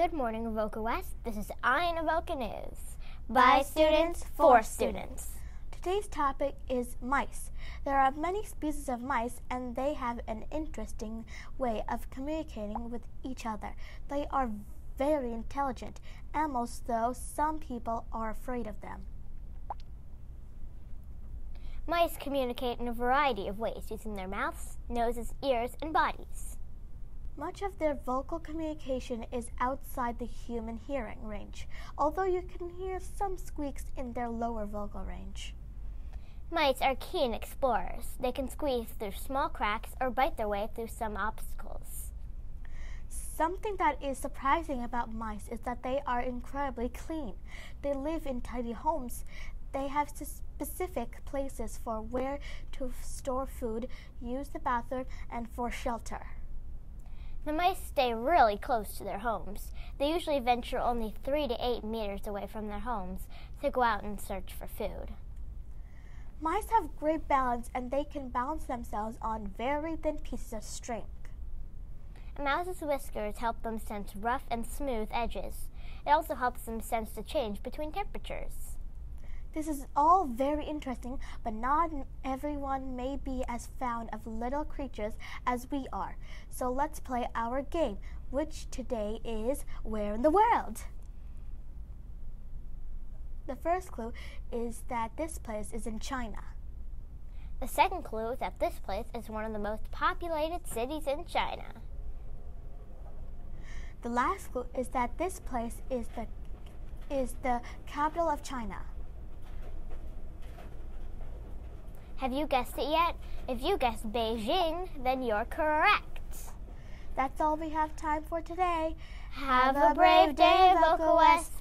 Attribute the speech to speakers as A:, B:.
A: Good morning, Avoca West. This is iOnAvoca News. By students, for students.
B: Today's topic is mice. There are many species of mice, and they have an interesting way of communicating with each other. They are very intelligent animals, though some people are afraid of them.
A: Mice communicate in a variety of ways using their mouths, noses, ears, and bodies.
B: Much of their vocal communication is outside the human hearing range, although you can hear some squeaks in their lower vocal range.
A: Mice are keen explorers. They can squeeze through small cracks or bite their way through some obstacles.
B: Something that is surprising about mice is that they are incredibly clean. They live in tidy homes. They have specific places for where to store food, use the bathroom, and for shelter.
A: The mice stay really close to their homes. They usually venture only three to eight meters away from their homes to go out and search for food.
B: Mice have great balance and they can balance themselves on very thin pieces of string.
A: A mouse's whiskers help them sense rough and smooth edges. It also helps them sense the change between temperatures.
B: This is all very interesting, but not everyone may be as fond of little creatures as we are. So let's play our game, which today is Where in the World? The first clue is that this place is in China.
A: The second clue is that this place is one of the most populated cities in China.
B: The last clue is that this place is the is the capital of China.
A: Have you guessed it yet? If you guessed Beijing, then you're correct.
B: That's all we have time for today.
A: Have, have a brave day, Avoca West.